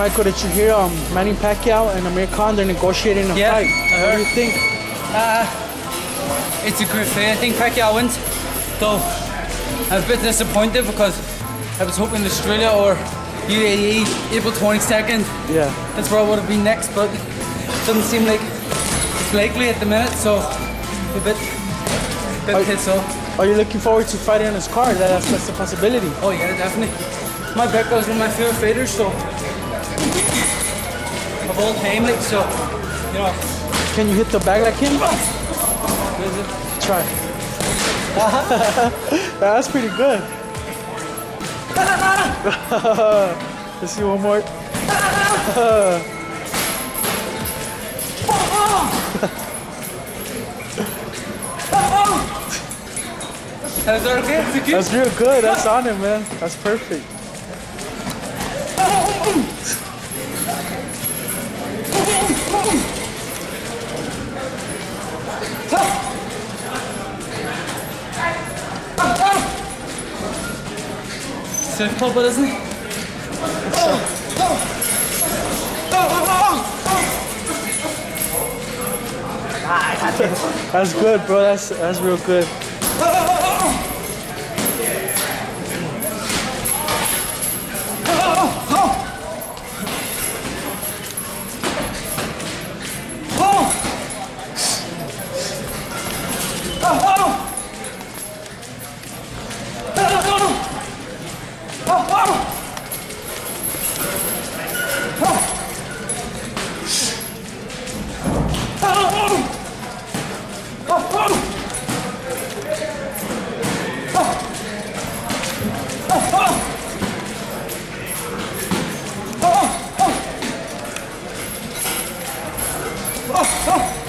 Michael, did you hear um, Manny Pacquiao and Amir Khan? They're negotiating a Yeah, fight. What do you think? Uh, it's a good fight. I think Pacquiao wins. Though I'm a bit disappointed because I was hoping Australia or UAE April 22nd. Yeah. That's where I would have been next, but it doesn't seem like it's likely at the minute. So a bit, a bit Are- pissed off. Are you looking forward to fighting on his card? That's, that's a possibility. Oh yeah, definitely. My Pacquiao's one of my favorite fighters, so of time, like so. You know, Can you hit the bag like him? Try. Uh-huh. That's pretty good. Let's see one more. is that okay? Is it good? That's real good. That's on him, man. That's perfect. Stiff puppet, isn't? That's good, bro. That's that's real good. Oh, oh.